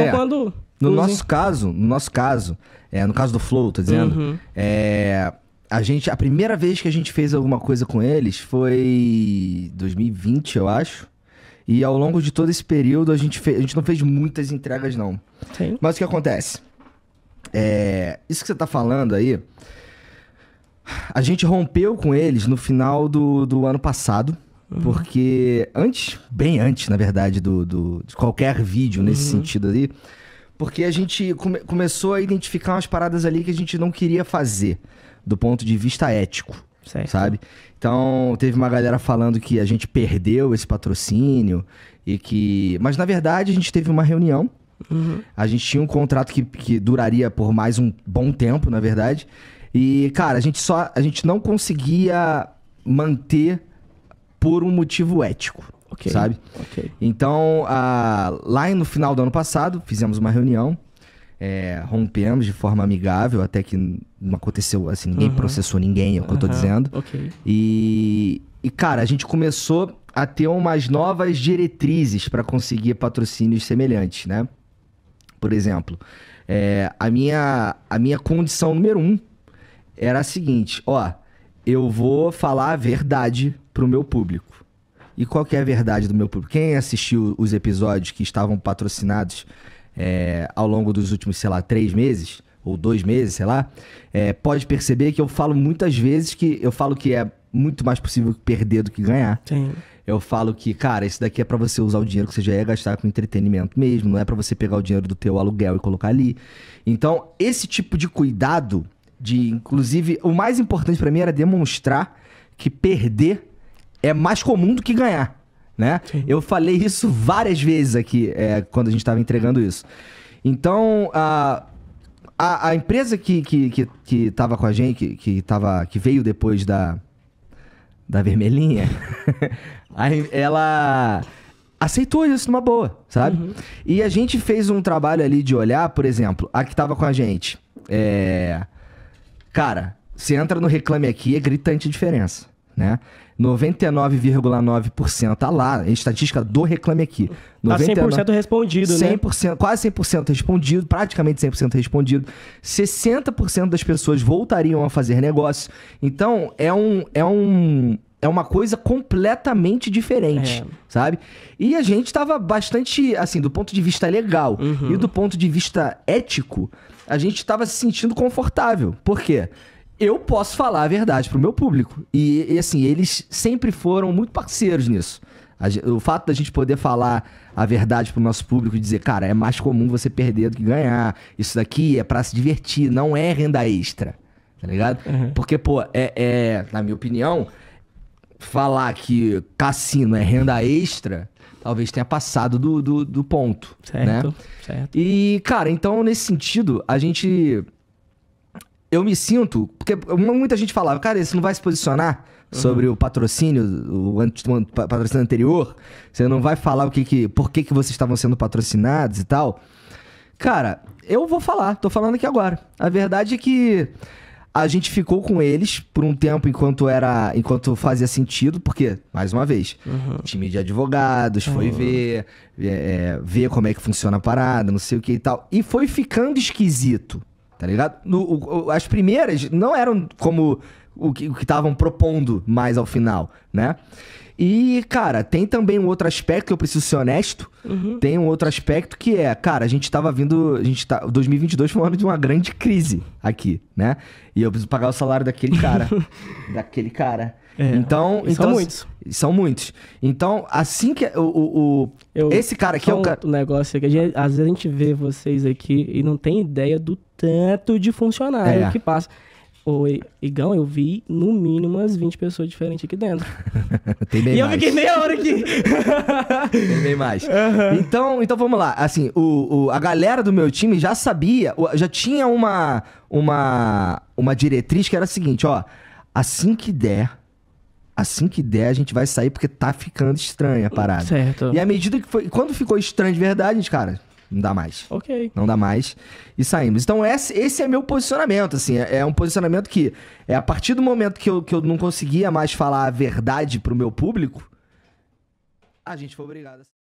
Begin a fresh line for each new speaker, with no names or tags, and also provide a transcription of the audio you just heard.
Então,
É.
quando.
No
usem-
nosso caso, no nosso caso, é, no caso do Flow, tô dizendo,
Uhum.
é, a gente, a primeira vez que a gente fez alguma coisa com eles foi 2020, eu acho. E ao longo de todo esse período a gente, fez, a gente não fez muitas entregas não.
Sim.
Mas o que acontece? É, isso que você tá falando aí, a gente rompeu com eles no final do, do ano passado. Porque antes, bem antes, na verdade, do, do- de qualquer vídeo nesse sentido ali, porque a gente come- começou a identificar umas paradas ali que a gente não queria fazer, do ponto de vista ético
Certo.
sabe? Então, teve uma galera falando que a gente perdeu esse patrocínio e que. Mas na verdade, a gente teve uma reunião.
Uhum.
A gente tinha um contrato que, que duraria por mais um bom tempo, na verdade. E, cara, a gente só. A gente não conseguia manter por um motivo ético.
Ok.
Sabe?
Ok.
Então, a- lá no final do ano passado, fizemos uma reunião, é, rompemos de forma amigável, até que não aconteceu, assim, ninguém processou ninguém, é o que eu tô
Aham,
dizendo.
Ok.
E, e, cara, a gente começou a ter umas novas diretrizes para conseguir patrocínios semelhantes, né? Por exemplo, é, a, minha, a minha condição número um era a seguinte: ó, eu vou falar a verdade pro meu público. E qual que é a verdade do meu público? Quem assistiu os episódios que estavam patrocinados é, ao longo dos últimos, sei lá, três meses, ou dois meses, sei lá, é, pode perceber que eu falo muitas vezes que eu falo que é muito mais possível perder do que ganhar.
Sim.
Eu falo que, cara, isso daqui é pra você usar o dinheiro que você já ia gastar com entretenimento mesmo, não é pra você pegar o dinheiro do teu aluguel e colocar ali. Então, esse tipo de cuidado, de inclusive, o mais importante pra mim era demonstrar que perder é mais comum do que ganhar, né? Eu falei isso várias vezes aqui é, quando a gente tava entregando isso. Então, a, a, a empresa que, que, que, que tava com a gente, que, que, tava, que veio depois da, da vermelhinha, ela aceitou isso numa boa, sabe? E a gente fez um trabalho ali de olhar, por exemplo, a que tava com a gente. É... Cara, você entra no Reclame Aqui, é gritante a diferença, né? 99,9% tá lá, a estatística do Reclame Aqui.
Tá
99
100% respondido, né?
100%, quase 100% respondido, praticamente 100% respondido. 60% das pessoas voltariam a fazer negócio. Então, é um é um é uma coisa completamente diferente,
É.
sabe? E a gente tava bastante, assim, do ponto de vista legal
Uhum.
e do ponto de vista ético, a gente tava se sentindo confortável. Por quê? Eu posso falar a verdade pro meu público. E, e, assim, eles sempre foram muito parceiros nisso. O fato da gente poder falar a verdade pro nosso público e dizer, cara, é mais comum você perder do que ganhar. Isso daqui é pra se divertir, não é renda extra. Tá ligado? Porque, pô, é, é, na minha opinião, falar que cassino é renda extra, talvez tenha passado do, do, do ponto. né?
Certo. Certo.
E, cara, então nesse sentido, a gente. Eu me sinto. Porque muita gente falava, cara, você não vai se posicionar sobre o patrocínio, o, o patrocínio anterior? Você não vai falar o que que, por que, que vocês estavam sendo patrocinados e tal? Cara, eu vou falar, tô falando aqui agora. A verdade é que a gente ficou com eles por um tempo enquanto era, enquanto fazia sentido, porque mais uma vez, time de advogados foi ver, é, é, ver como é que funciona a parada, não sei o que e tal, e foi ficando esquisito, tá ligado? No- o- as primeiras não eram como o que o que estavam propondo mais ao final, né? E, cara, tem também um outro aspecto que eu preciso ser honesto. Tem um outro aspecto que é, cara, a gente tava vindo. A gente tá, 2022 foi um ano de uma grande crise aqui, né? E eu preciso pagar o salário daquele cara. daquele cara.
É,
então,
e são
então.
muitos.
São muitos. Então, assim que. O, o, o-
Eu-
esse cara aqui é o cara.
um negócio que gente, às vezes a gente vê vocês aqui e não tem ideia do tanto de funcionário
É.
que passa. Ô, I- Igão, eu vi no mínimo umas 20 pessoas diferentes aqui dentro.
Tem bem
e eu
mais.
fiquei meia hora aqui.
Tem bem mais. Então, então vamos lá. Assim, o, o- a galera do meu time já sabia, já tinha uma, uma, uma diretriz que era a seguinte, ó. Assim que der, assim que der, a gente vai sair porque tá ficando estranha a parada.
certo.
E à medida que foi. Quando ficou estranho de verdade, a gente, cara, não dá mais.
Ok.
Não dá mais. E saímos. Então, esse, esse é meu posicionamento, assim. É, é um posicionamento que, é a partir do momento que eu, que eu não conseguia mais falar a verdade pro meu público, a gente foi obrigado a